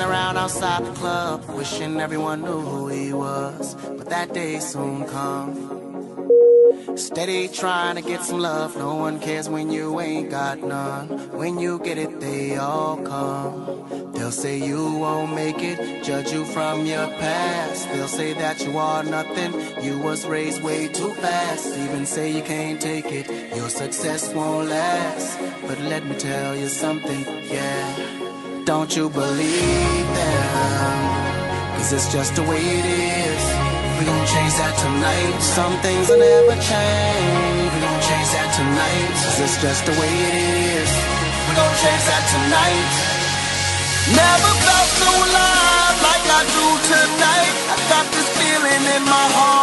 Standing around outside the club, wishing everyone knew who he was. But that day soon come. Steady trying to get some love, no one cares when you ain't got none. When you get it, they all come. They'll say you won't make it, judge you from your past. They'll say that you are nothing, you was raised way too fast. Even say you can't take it, your success won't last. But let me tell you something, yeah. Don't you believe them? Cause it's just the way it is. We gon' change that tonight. Some things will never change. We gon' change that tonight. Cause it's just the way it is. We gon' change that tonight. Never felt so alive like I do tonight. I got this feeling in my heart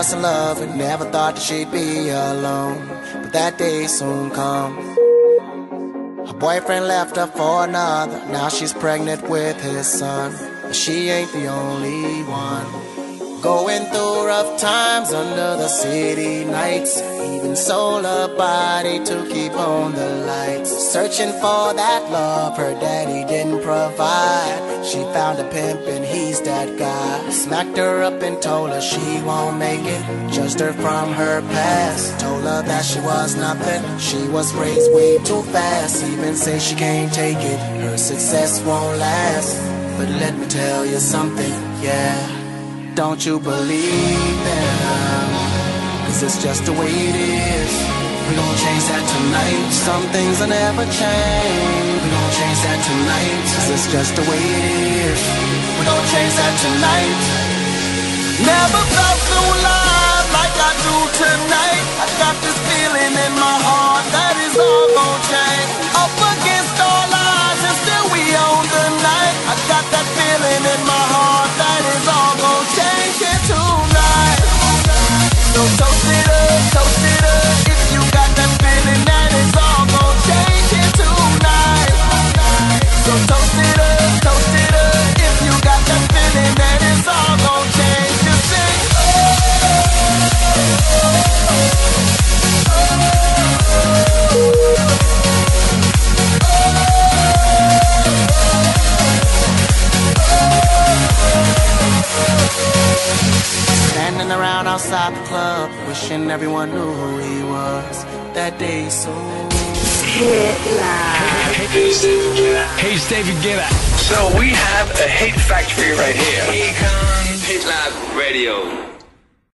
once in love and never thought that she'd be alone. But that day soon comes. Her boyfriend left her for another. Now she's pregnant with his son. But she ain't the only one. Going through rough times under the city nights. Even sold her body to keep on the lights. Searching for that love her daddy didn't provide. She found a pimp and he's that guy. Smacked her up and told her she won't make it. Judged her from her past. Told her that she was nothing. She was raised way too fast. Even say she can't take it. Her success won't last. But let me tell you something, yeah. Don't you believe them? Cause it's just the way it is. We gon' change that tonight. Some things will never change. We gon' change that tonight. Cause it's just the way it is. We gon' change that tonight. Never felt so alive Standing around outside the club, wishing everyone knew who he was. That day so. Hey, it's David Guetta. So we have a hit factory right here. Here comes Hit Lab Radio.